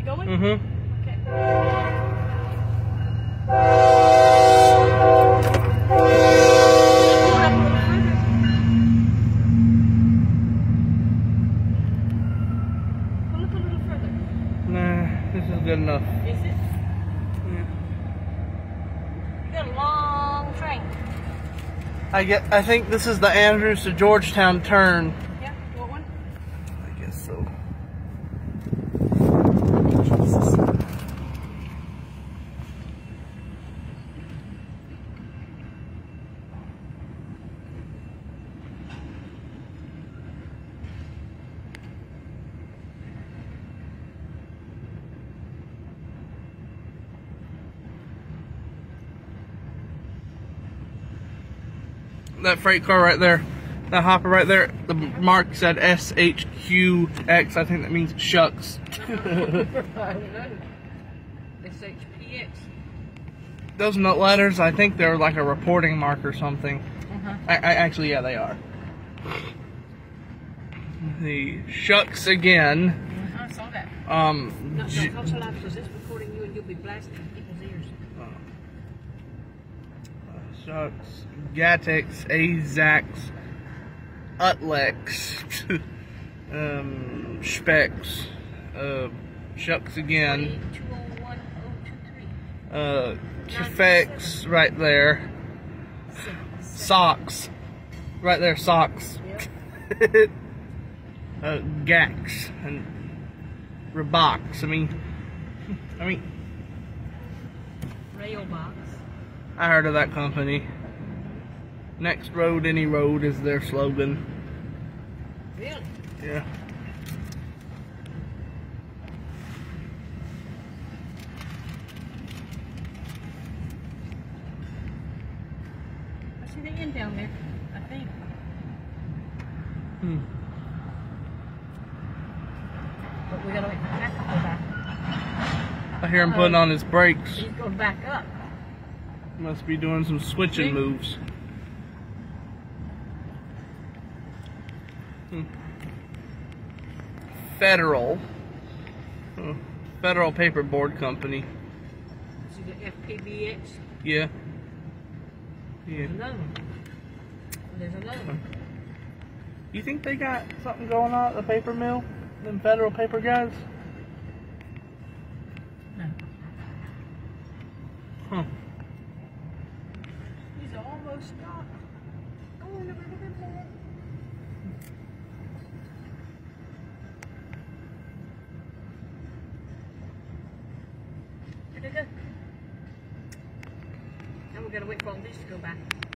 it going? Mm-hmm. Okay. Pull it up a little further. Pull up a little further. Nah, this is good enough. Is it? Yeah. You got a long train. I get. I think this is the Andrews to Georgetown turn. Yeah, you want one? I guess so. That freight car right there, that hopper right there. The mark said S H Q X. I think that means shucks. I don't know. SHPX. Those note letters, I think they're like a reporting mark or something. Uh-huh. I, I actually, yeah, they are. The shucks again. Uh-huh, I saw that. Um, No, no, loud because it's recording you and you'll be blasting people's ears. Shucks, Gatex, Azax, Utlex, um, Specs, uh, Shucks again, 201-023. uh, Kefex right there, Socks, right there, Socks, uh, Gax, and Rebox, I mean, I mean, Railbox. I heard of that company. Next road, any road is their slogan. Really? Yeah. I see the end down there, I think. Hmm. But we gotta wait for Pat to go back. I hear him putting on his brakes. He's going back up. Must be doing some switching See? moves. Hmm. Federal. Oh, Federal Paperboard Company. See the FPBX? Yeah. Yeah. There's another one. There's another one. You think they got something going on at the paper mill? Them federal paper guys? No. Huh. Oh, no, no. Where'd it go? Gotta wait for all these to go back.